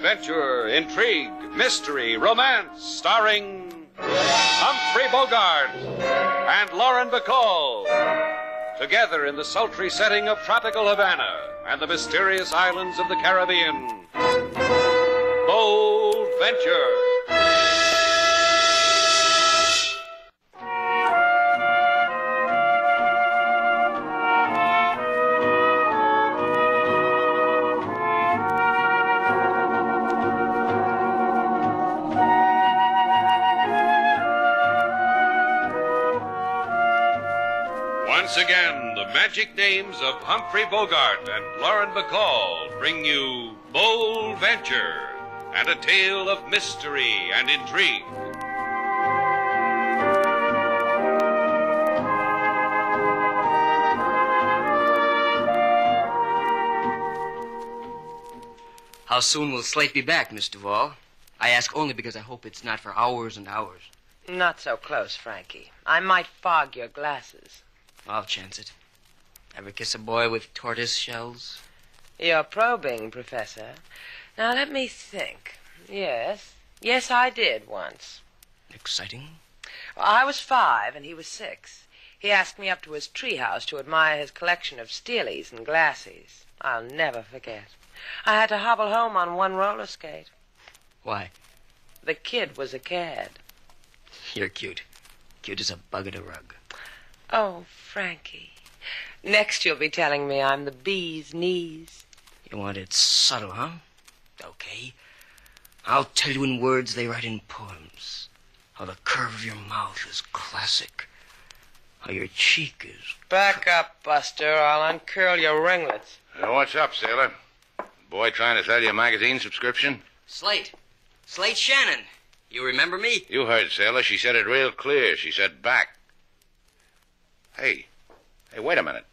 Adventure, intrigue, mystery, romance, starring Humphrey Bogart and Lauren Bacall. Together in the sultry setting of tropical Havana and the mysterious islands of the Caribbean. Bold Venture. Once again, the magic names of Humphrey Bogart and Lauren Bacall bring you Bold Venture and a tale of mystery and intrigue. How soon will Slate be back, Miss Duval? I ask only because I hope it's not for hours and hours. Not so close, Frankie. I might fog your glasses. I'll chance it. Ever kiss a boy with tortoise shells? You're probing, Professor. Now let me think. Yes. Yes, I did once. Exciting? Well, I was five and he was six. He asked me up to his treehouse to admire his collection of steelies and glassies. I'll never forget. I had to hobble home on one roller skate. Why? The kid was a cad. You're cute. Cute as a bug at a rug. Oh, Frankie. Next you'll be telling me I'm the bee's knees. You want it subtle, huh? Okay. I'll tell you in words they write in poems. How the curve of your mouth is classic. How your cheek is. Back up, Buster. I'll uncurl your ringlets. Uh, what's up, sailor? Boy trying to sell you a magazine subscription? Slate. Slate Shannon. You remember me? You heard, sailor. She said it real clear. She said back. Hey. Hey, wait a minute.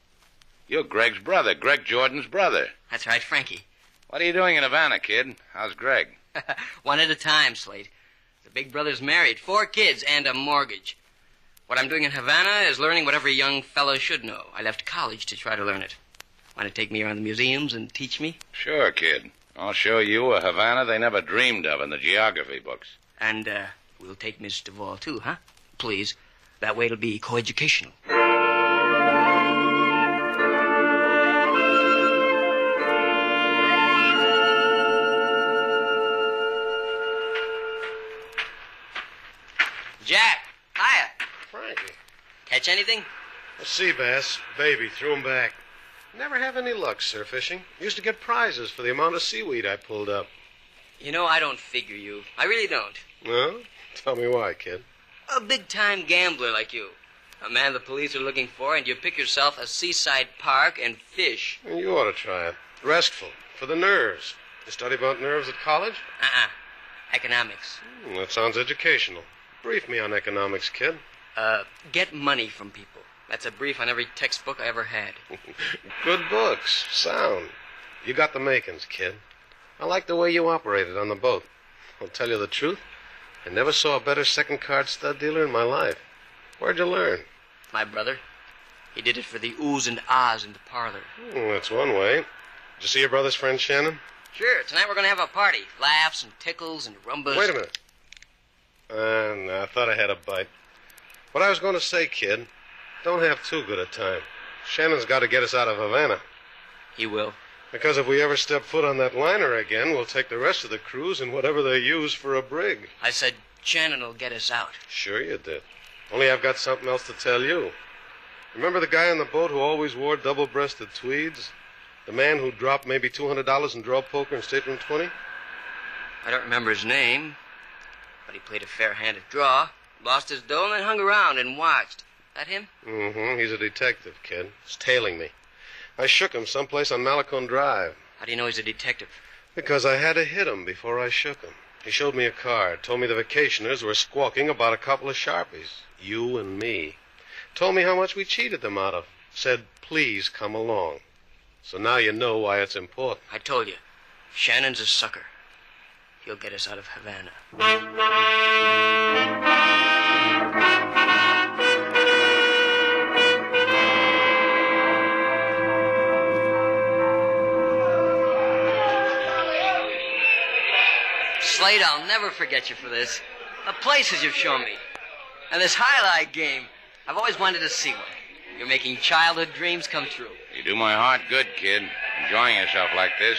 You're Greg's brother, Greg Jordan's brother. That's right, Frankie. What are you doing in Havana, kid? How's Greg? One at a time, Slate. The big brother's married, four kids, and a mortgage. What I'm doing in Havana is learning what every young fellow should know. I left college to try to learn it. Want to take me around the museums and teach me? Sure, kid. I'll show you a Havana they never dreamed of in the geography books. And, uh, we'll take Miss Duval, too, huh? Please. That way it'll be coeducational. Catch anything? A sea bass, baby, threw him back. Never have any luck surf fishing. Used to get prizes for the amount of seaweed I pulled up. You know, I don't figure you. I really don't. No? Tell me why, kid. A big time gambler like you. A man the police are looking for, and you pick yourself a seaside park and fish. You ought to try it. Restful. For the nerves. You study about nerves at college? Uh uh Economics. Hmm, that sounds educational. Brief me on economics, kid. Uh, get money from people. That's a brief on every textbook I ever had. Good books. Sound. You got the makings, kid. I like the way you operated on the boat. I'll tell you the truth. I never saw a better second card stud dealer in my life. Where'd you learn? My brother. He did it for the oohs and ahs in the parlor. Hmm, that's one way. Did you see your brother's friend Shannon? Sure, tonight we're going to have a party. Laughs and tickles and rumbas. Wait a minute. Uh, no, I thought I had a bite. What I was going to say, kid, don't have too good a time. Shannon's got to get us out of Havana. He will. Because if we ever step foot on that liner again, we'll take the rest of the cruise and whatever they use for a brig. I said Shannon will get us out. Sure you did. Only I've got something else to tell you. Remember the guy on the boat who always wore double-breasted tweeds? The man who dropped maybe $200 in draw poker in stateroom 20? I don't remember his name, but he played a fair hand at draw, lost his dough, and then hung around and watched. That him? Mm-hmm. He's a detective, kid. He's tailing me. I shook him someplace on Malecon Drive. How do you know he's a detective? Because I had to hit him before I shook him. He showed me a card, told me the vacationers were squawking about a couple of Sharpies. You and me. Told me how much we cheated them out of. Said, please come along. So now you know why it's important. I told you. Shannon's a sucker. He'll get us out of Havana. Slate, I'll never forget you for this. The places you've shown me. And this jai alai game. I've always wanted to see one. You're making childhood dreams come true. You do my heart good, kid. Enjoying yourself like this.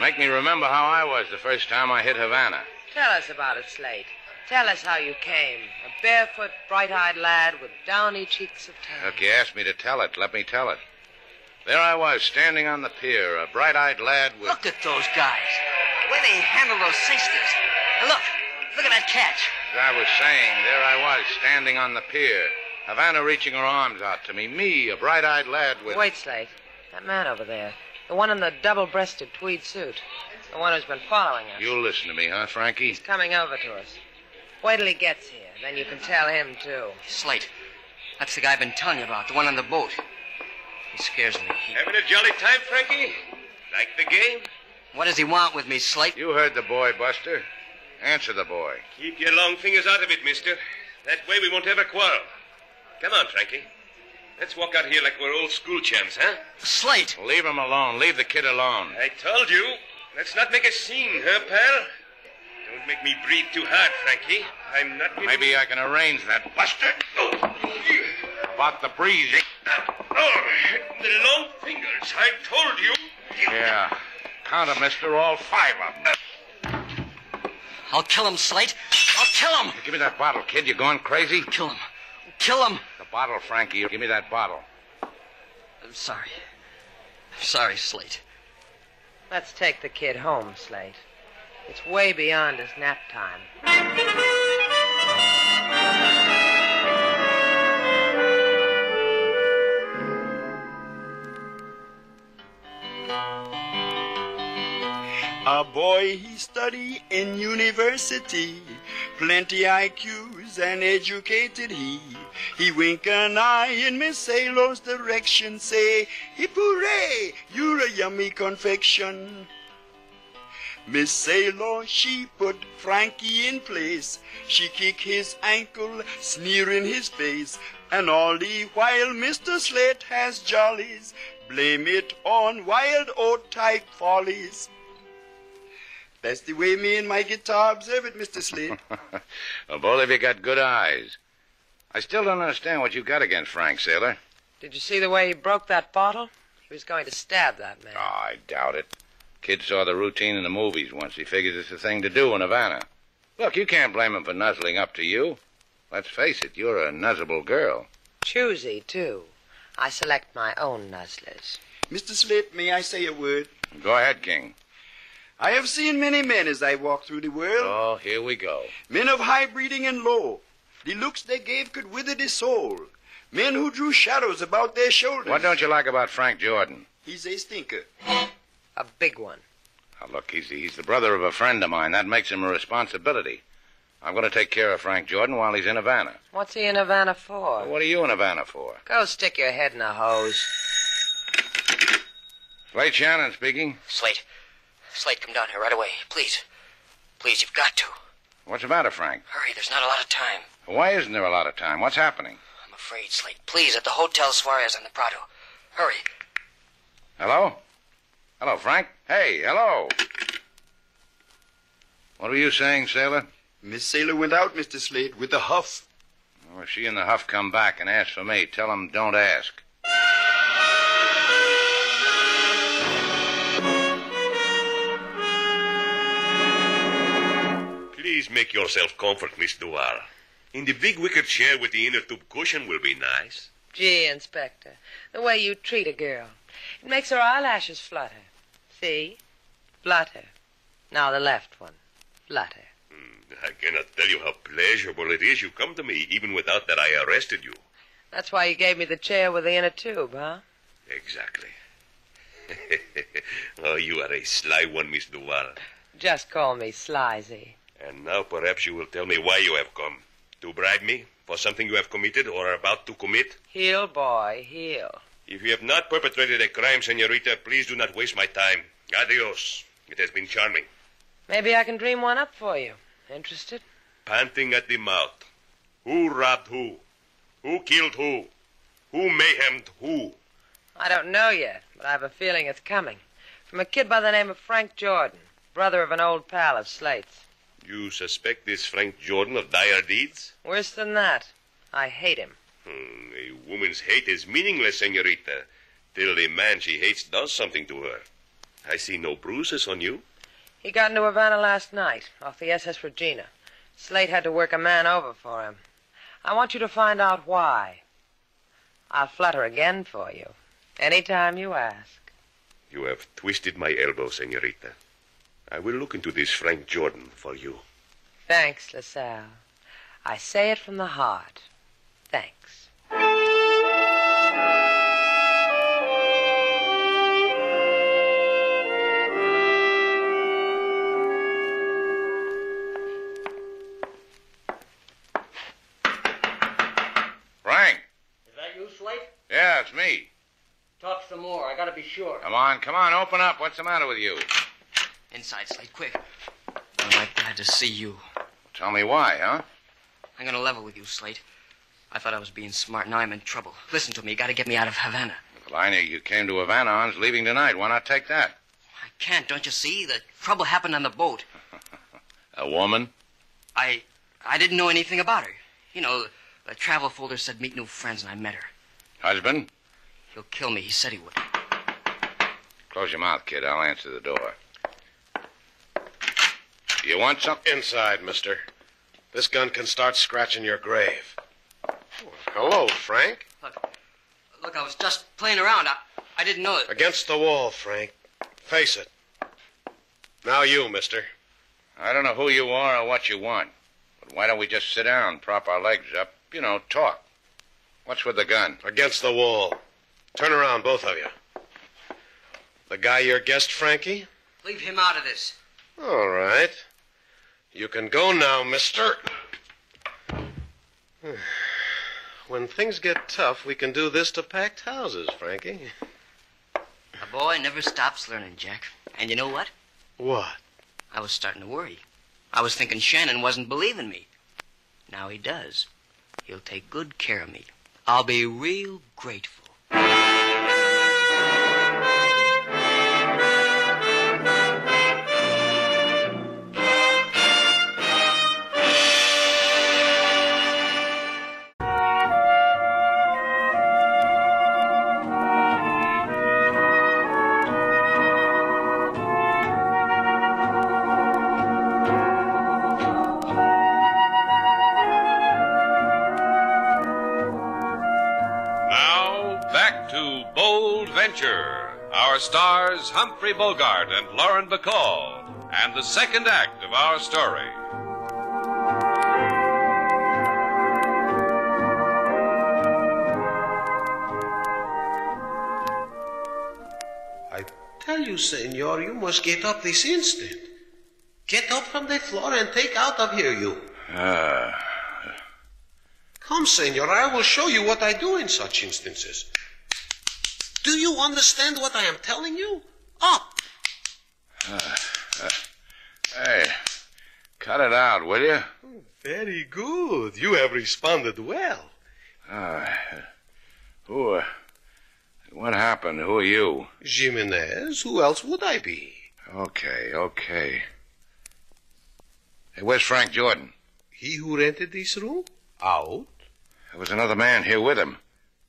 Make me remember how I was the first time I hit Havana. Tell us about it, Slate. Tell us how you came. A barefoot, bright-eyed lad with downy cheeks of tan. Look, you asked me to tell it. Let me tell it. There I was, standing on the pier, a bright-eyed lad with... Look at those guys. The way they handle those cestas. And look, look at that catch. As I was saying, there I was, standing on the pier. Havana reaching her arms out to me. Me, a bright-eyed lad with... Wait, Slate. That man over there. The one in the double-breasted tweed suit. The one who's been following us. You'll listen to me, huh, Frankie? He's coming over to us. Wait till he gets here. Then you can tell him, too. Slate. That's the guy I've been telling you about, the one on the boat. He scares me. He... Having a jolly time, Frankie? Like the game? What does he want with me, Slate? You heard the boy, Buster. Answer the boy. Keep your long fingers out of it, mister. That way we won't ever quarrel. Come on, Frankie. Let's walk out here like we're old school chums, huh? Slate! Leave him alone. Leave the kid alone. I told you. Let's not make a scene, huh, pal? Don't make me breathe too hard, Frankie. I'm not giving... Maybe I can arrange that, Buster. Oh, About the breathing. oh, the long fingers. I told you. Yeah. Count 'em, mister. All five of them. I'll kill him, Slate. I'll kill him. Give me that bottle, kid. You're going crazy? Kill him. Kill him. The bottle, Frankie. Give me that bottle. I'm sorry. I'm sorry, Slate. Let's take the kid home, Slate. It's way beyond his nap time. A boy he study in university, plenty IQs and educated he. He wink an eye in Miss Sailor's direction, say, Hip hooray, you're a yummy confection. Miss Sailor, she put Frankie in place. She kick his ankle, sneer in his face. And all the while Mr. Slate has jollies. Blame it on wild oat type follies. That's the way me and my guitar observe it, Mr. Slate. well, both of you got good eyes. I still don't understand what you've got against Frank Sailor. Did you see the way he broke that bottle? He was going to stab that man. Oh, I doubt it. Kid saw the routine in the movies once. He figures it's the thing to do in Havana. Look, you can't blame him for nuzzling up to you. Let's face it, you're a nuzzable girl. Choosy, too. I select my own nuzzlers. Mr. Slate, may I say a word? Go ahead, King. I have seen many men as I walk through the world. Oh, here we go. Men of high breeding and low. The looks they gave could wither the soul. Men who drew shadows about their shoulders. What don't you like about Frank Jordan? He's a stinker. A big one. Now, look, he's, he's the brother of a friend of mine. That makes him a responsibility. I'm going to take care of Frank Jordan while he's in Havana. What's he in Havana for? Well, what are you in Havana for? Go stick your head in a hose. Slate Shannon speaking. Slate. Slate, come down here right away. Please. Please, you've got to. What's the matter, Frank? Hurry, there's not a lot of time. Why isn't there a lot of time? What's happening? I'm afraid, Slate. Please, at the Hotel Suarez on the Prado. Hurry. Hello? Hello, Frank? Hey, hello. What were you saying, Sailor? Miss Sailor went out, Mr. Slate, with the huff. Well, if she and the Huff come back and ask for me, tell them don't ask. Make yourself comfort, Miss Duval. In the big wicker chair with the inner tube cushion will be nice. Gee, Inspector, the way you treat a girl. It makes her eyelashes flutter. See? Flutter. Now the left one. Flutter. Hmm, I cannot tell you how pleasurable it is you come to me, even without that I arrested you. That's why you gave me the chair with the inner tube, huh? Exactly. oh, you are a sly one, Miss Duval. Just call me Slizy. And now perhaps you will tell me why you have come. To bribe me for something you have committed or are about to commit? Heel, boy, heel. If you have not perpetrated a crime, senorita, please do not waste my time. Adios. It has been charming. Maybe I can dream one up for you. Interested? Panting at the mouth. Who robbed who? Who killed who? Who mayhemed who? I don't know yet, but I have a feeling it's coming. From a kid by the name of Frank Jordan. Brother of an old pal of Slate's. You suspect this Frank Jordan of dire deeds? Worse than that. I hate him. Hmm, a woman's hate is meaningless, senorita, till the man she hates does something to her. I see no bruises on you. He got into Havana last night, off the SS Regina. Slate had to work a man over for him. I want you to find out why. I'll flutter again for you, any time you ask. You have twisted my elbow, senorita. I will look into this Frank Jordan for you. Thanks, LaSalle. I say it from the heart. Thanks. Frank. Is that you, Slate? Yeah, it's me. Talk some more. I gotta be sure. Come on, come on, open up. What's the matter with you? Inside, Slate, quick. Am I glad to see you? Tell me why, huh? I'm gonna level with you, Slate. I thought I was being smart. Now I'm in trouble. Listen to me. You gotta get me out of Havana. The liner you came to Havana on's leaving tonight. Why not take that? I can't, don't you see? The trouble happened on the boat. A woman? I I didn't know anything about her. You know, the travel folder said meet new friends, and I met her. Husband? He'll kill me. He said he would. Close your mouth, kid. I'll answer the door. You want something? Inside, mister. This gun can start scratching your grave. Oh, hello, Frank. Look, look, I was just playing around. I, I didn't know it. Against the wall, Frank. Face it. Now you, mister. I don't know who you are or what you want. But why don't we just sit down, prop our legs up, you know, talk? What's with the gun? Against the wall. Turn around, both of you. The guy your guest, Frankie? Leave him out of this. All right. You can go now, mister. When things get tough, we can do this to packed houses, Frankie. A boy never stops learning, Jack. And you know what? What? I was starting to worry. I was thinking Shannon wasn't believing me. Now he does. He'll take good care of me. I'll be real grateful. Stars Humphrey Bogart and Lauren Bacall, and the second act of our story. I tell you, senor, you must get up this instant. Get up from the floor and take out of here, you. Uh, Come, senor, I will show you what I do in such instances. Do you understand what I am telling you? Up! hey, cut it out, will you? Very good. You have responded well. Uh, who, uh, what happened? Who are you? Jimenez, who else would I be? Okay, okay. Hey, where's Frank Jordan? He who rented this room? Out. There was another man here with him.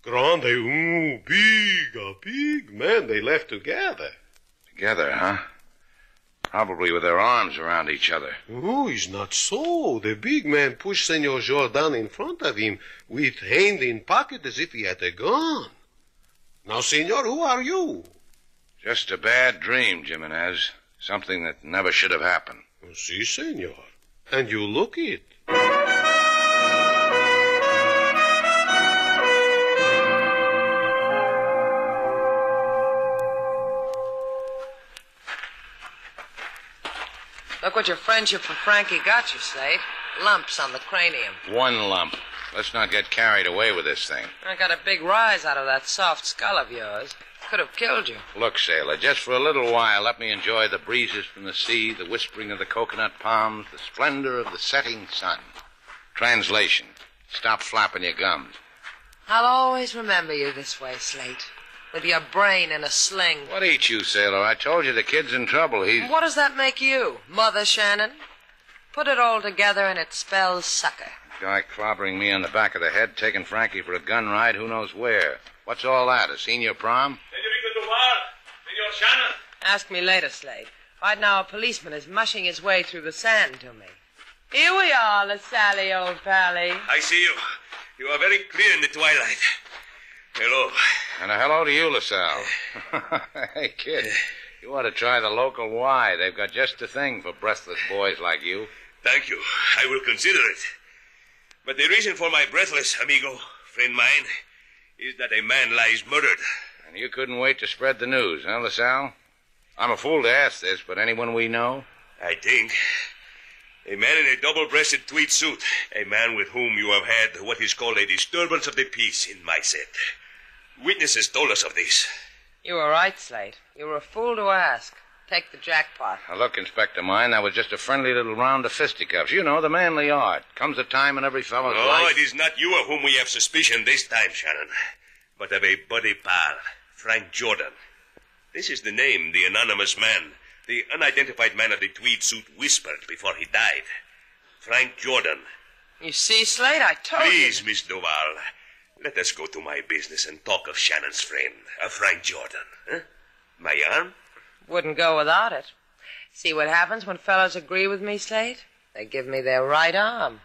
Grande, ooh, big, a big man. They left together. Together, huh? Probably with their arms around each other. Oh, it's not so. The big man pushed Senor Jordan in front of him with hand in pocket as if he had a gun. Now, senor, who are you? Just a bad dream, Jimenez. Something that never should have happened. Oh, si, senor. And you look it. Your friendship for Frankie got you, Slate. Lumps on the cranium. One lump. Let's not get carried away with this thing. I got a big rise out of that soft skull of yours. Could have killed you. Look, sailor, just for a little while, let me enjoy the breezes from the sea, the whispering of the coconut palms, the splendor of the setting sun. Translation. Stop flapping your gums. I'll always remember you this way, Slate. With your brain in a sling. What eat you, sailor? I told you the kid's in trouble. He's. What does that make you, Mother Shannon? Put it all together and it spells sucker. Guy clobbering me on the back of the head, taking Frankie for a gun ride, who knows where. What's all that? A senior prom? Senorita Duval, Senor Shannon. Ask me later, Slate. Right now, a policeman is mushing his way through the sand to me. Here we are, LaSalle, old pally. I see you. You are very clear in the twilight. Hello. And a hello to you, LaSalle. hey, kid, you ought to try the local Y. They've got just the thing for breathless boys like you. Thank you. I will consider it. But the reason for my breathless, amigo, friend mine, is that a man lies murdered. And you couldn't wait to spread the news, huh, LaSalle? I'm a fool to ask this, but anyone we know? I think. A man in a double breasted tweed suit. A man with whom you have had what is called a disturbance of the peace in my set. Witnesses told us of this. You were right, Slate. You were a fool to ask. Take the jackpot. Now, look, Inspector mine, that was just a friendly little round of fisticuffs. You know, the manly art. Comes a time in every fellow's No, life. it is not you of whom we have suspicion this time, Shannon, but of a buddy pal, Frank Jordan. This is the name the anonymous man, the unidentified man of the tweed suit, whispered before he died. Frank Jordan. You see, Slate, I told Please, you. Please, Miss Duval, let us go to my business and talk of Shannon's friend, uh, Frank Jordan. Huh? My arm? Wouldn't go without it. See what happens when fellows agree with me, Slate? They give me their right arm.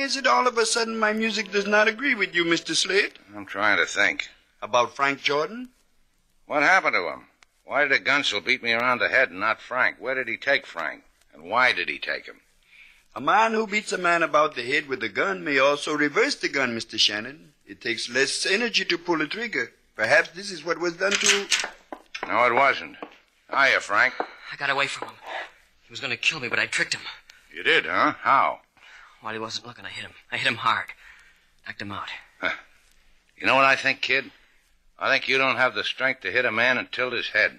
Is it all of a sudden my music does not agree with you, Mr. Slate? I'm trying to think. About Frank Jordan? What happened to him? Why did a gunsel beat me around the head and not Frank? Where did he take Frank? And why did he take him? A man who beats a man about the head with a gun may also reverse the gun, Mr. Shannon. It takes less energy to pull a trigger. Perhaps this is what was done to. No, it wasn't. Hiya, Frank. I got away from him. He was going to kill me, but I tricked him. You did, huh? How? While he wasn't looking, I hit him. I hit him hard. Knocked him out. You know what I think, kid? I think you don't have the strength to hit a man and tilt his head.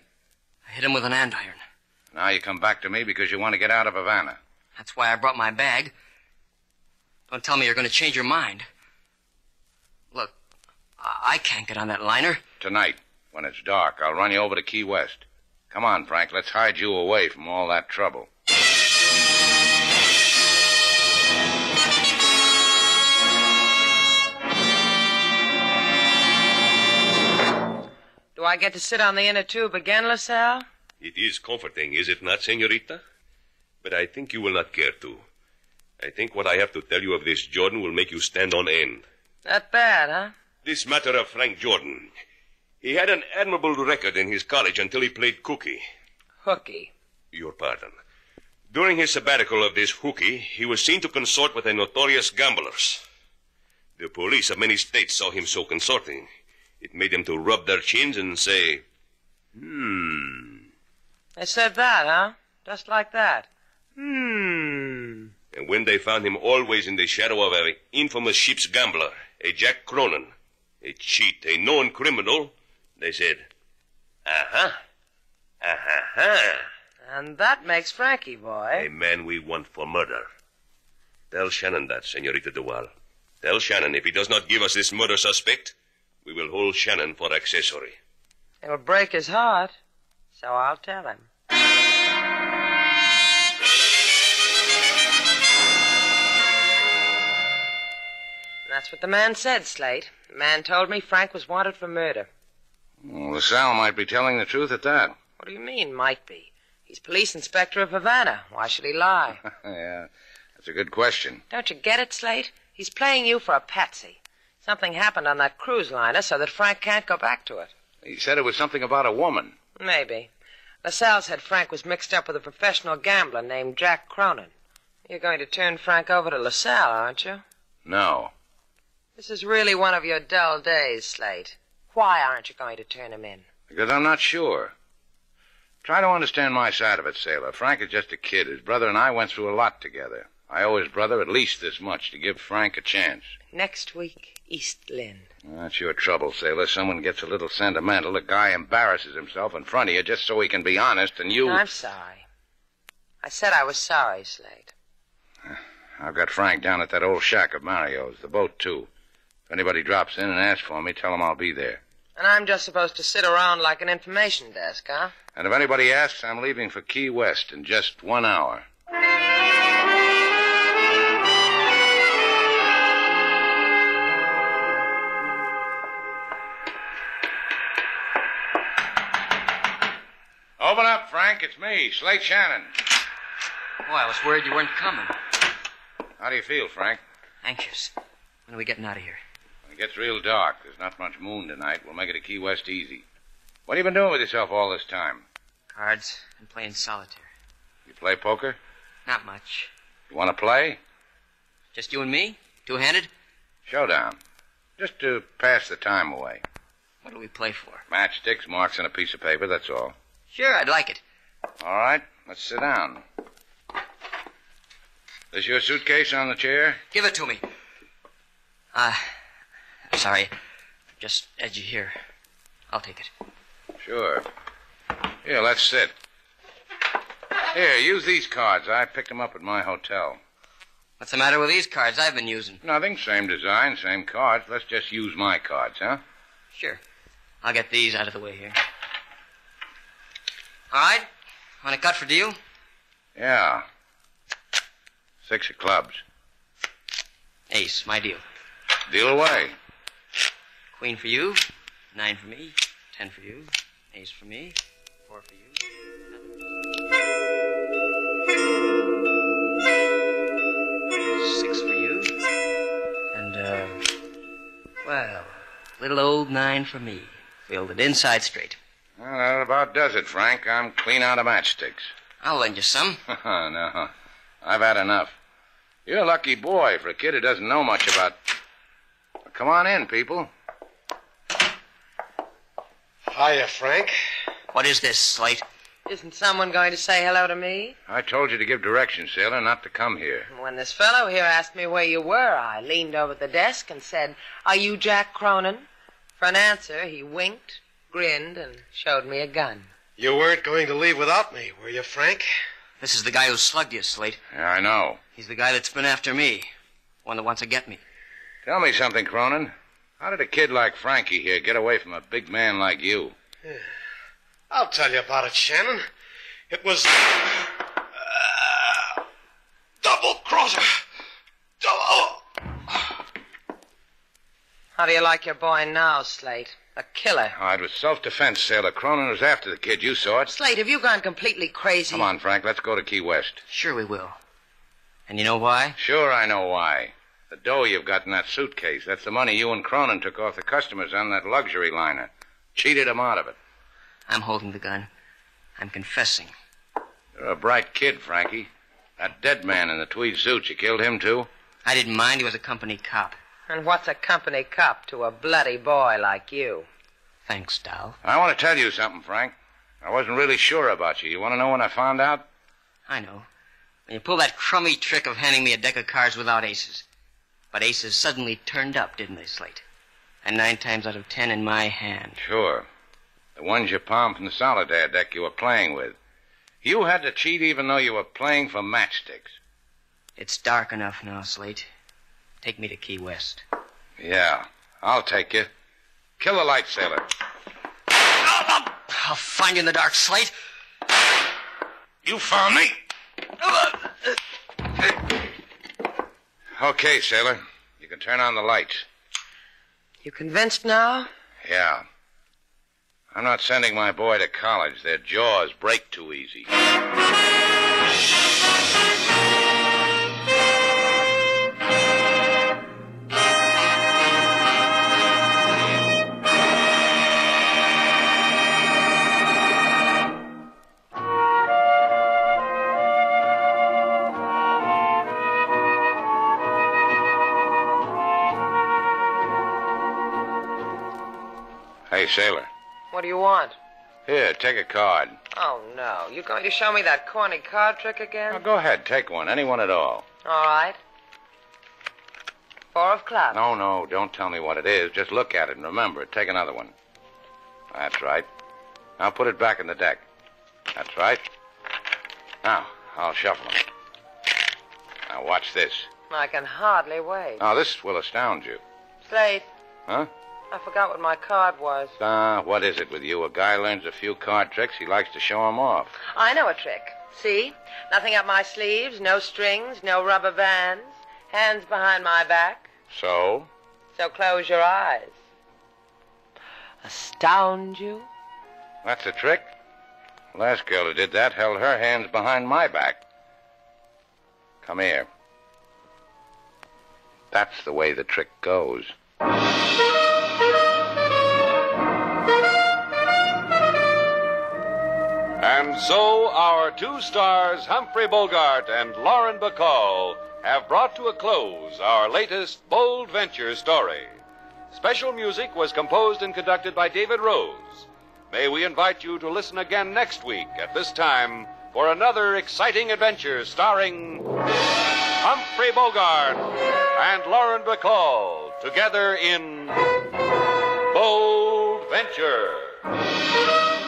I hit him with an andiron. Now you come back to me because you want to get out of Havana. That's why I brought my bag. Don't tell me you're going to change your mind. Look, I I can't get on that liner. Tonight, when it's dark, I'll run you over to Key West. Come on, Frank. Let's hide you away from all that trouble. Do I get to sit on the inner tube again, LaSalle? It is comforting, is it not, senorita? But I think you will not care to. I think what I have to tell you of this Jordan will make you stand on end. Not bad, huh? This matter of Frank Jordan. He had an admirable record in his college until he played cookie. Hooky. Your pardon. During his sabbatical of this hooky, he was seen to consort with the notorious gamblers. The police of many states saw him so consorting. It made them to rub their chins and say, Hmm. They said that, huh? Just like that. Hmm. And when they found him always in the shadow of an infamous ship's gambler, a Jack Cronin, a cheat, a known criminal, they said, Uh-huh. Uh-huh. And that makes Frankie, boy. A man we want for murder. Tell Shannon that, Senorita Duval. Tell Shannon if he does not give us this murder suspect, we will hold Shannon for accessory. It'll break his heart. So I'll tell him. That's what the man said, Slate. The man told me Frank was wanted for murder. Well, LaSalle might be telling the truth at that. What do you mean, might be? He's police inspector of Havana. Why should he lie? yeah, that's a good question. Don't you get it, Slate? He's playing you for a patsy. Something happened on that cruise liner so that Frank can't go back to it. He said it was something about a woman. Maybe. LaSalle said Frank was mixed up with a professional gambler named Jack Cronin. You're going to turn Frank over to LaSalle, aren't you? No. This is really one of your dull days, Slate. Why aren't you going to turn him in? Because I'm not sure. Try to understand my side of it, sailor. Frank is just a kid. His brother and I went through a lot together. I owe his brother at least this much to give Frank a chance. Next week, East Lynne. That's your trouble, Sailor. Someone gets a little sentimental. A guy embarrasses himself in front of you just so he can be honest, and you. I'm sorry. I said I was sorry, Slate. I've got Frank down at that old shack of Mario's, the boat, too. If anybody drops in and asks for me, tell them I'll be there. And I'm just supposed to sit around like an information desk, huh? And if anybody asks, I'm leaving for Key West in just one hour. Frank. It's me, Slate Shannon. Oh, I was worried you weren't coming. How do you feel, Frank? Anxious. When are we getting out of here? When it gets real dark, there's not much moon tonight. We'll make it to Key West easy. What have you been doing with yourself all this time? Cards and playing solitaire. You play poker? Not much. You want to play? Just you and me? Two handed? Showdown. Just to pass the time away. What do we play for? Matchsticks, marks on a piece of paper, that's all. Sure, I'd like it. All right, let's sit down. Is your suitcase on the chair? Give it to me. Uh, sorry. Just edgy here. I'll take it. Sure. Here, let's sit. Here, use these cards. I picked them up at my hotel. What's the matter with these cards I've been using? Nothing, same design, same cards. Let's just use my cards, huh? Sure. I'll get these out of the way here. All right. Want a cut for deal? Yeah. Six of clubs. Ace, my deal. Deal away. Queen for you. Nine for me. Ten for you. Ace for me. Four for you. Six for you. And, uh, well, little old nine for me. Filled it inside straight. Well, that about does it, Frank. I'm clean out of matchsticks. I'll lend you some. no, I've had enough. You're a lucky boy for a kid who doesn't know much about. Come on in, people. Hiya, Frank. What is this, Slate? Isn't someone going to say hello to me? I told you to give directions, sailor, not to come here. When this fellow here asked me where you were, I leaned over the desk and said, Are you Jack Cronin? For an answer, he winked, grinned, and showed me a gun. You weren't going to leave without me, were you, Frank? This is the guy who slugged you, Slate. Yeah, I know. He's the guy that's been after me. One that wants to get me. Tell me something, Cronin. How did a kid like Frankie here get away from a big man like you? I'll tell you about it, Shannon. It was. Uh, double crosser. Double. How do you like your boy now, Slate? A killer. Oh, it was self-defense, sailor. Cronin was after the kid. You saw it. Slate, have you gone completely crazy? Come on, Frank. Let's go to Key West. Sure we will. And you know why? Sure, I know why. The dough you've got in that suitcase. That's the money you and Cronin took off the customers on that luxury liner. Cheated 'em out of it. I'm holding the gun. I'm confessing. You're a bright kid, Frankie. That dead man in the tweed suit, you killed him, too? I didn't mind he was a company cop. And what's a company cop to a bloody boy like you? Thanks, Dal. I want to tell you something, Frank. I wasn't really sure about you. You want to know when I found out? I know. When you pulled that crummy trick of handing me a deck of cards without aces. But aces suddenly turned up, didn't they, Slate? And nine times out of ten in my hand. Sure. The ones you palmed from the solitaire deck you were playing with. You had to cheat even though you were playing for matchsticks. It's dark enough now, Slate. Take me to Key West. Yeah, I'll take you. Kill the light sailor. I'll find you in the dark, Slate. You found me. Okay, sailor. You can turn on the lights. You convinced now? Yeah. I'm not sending my boy to college. Their jaws break too easy. Hey, sailor. What do you want? Here, take a card. Oh, no. You going to show me that corny card trick again? Now, go ahead, take one, any one at all. All right. Four of clubs. No, no, don't tell me what it is. Just look at it and remember it. Take another one. That's right. Now put it back in the deck. That's right. Now, I'll shuffle them. Now watch this. I can hardly wait. Now, this will astound you. Slate, Huh? I forgot what my card was. Ah, what is it with you? A guy learns a few card tricks, he likes to show 'em off. I know a trick. See? Nothing up my sleeves, no strings, no rubber bands, hands behind my back. So? So close your eyes. Astound you? That's a trick? Last girl who did that held her hands behind my back. Come here. That's the way the trick goes. And so our two stars, Humphrey Bogart and Lauren Bacall, have brought to a close our latest bold venture story. Special music was composed and conducted by David Rose. May we invite you to listen again next week at this time for another exciting adventure starring Humphrey Bogart and Lauren Bacall together in Bold Venture.